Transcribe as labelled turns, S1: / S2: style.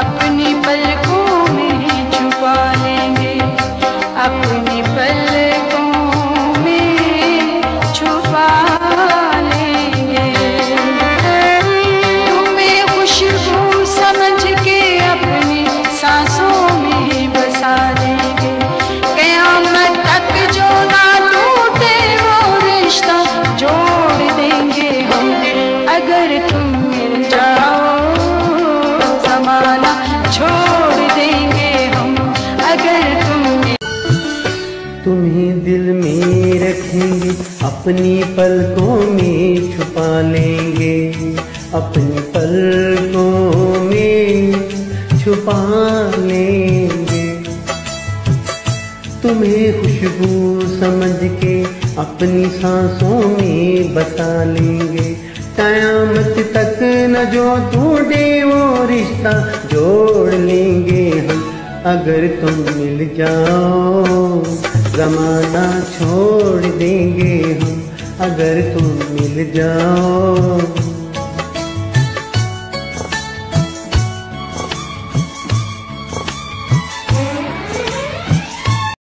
S1: अपनी पलकों जमाना छोड़ देंगे हम, अगर तुम तुम्हें दिल में रखेंगे, अपनी पलकों में छुपा लेंगे। अपनी पलकों में छुपा लेंगे। तुम्हें खुशबू समझ के अपनी सांसों में बसा लेंगे। कयामत तक न जो तू दे वो रिश्ता जोड़ लेंगे हम, अगर तुम मिल जाओ। जमाना छोड़ देंगे हम, अगर तुम मिल जाओ।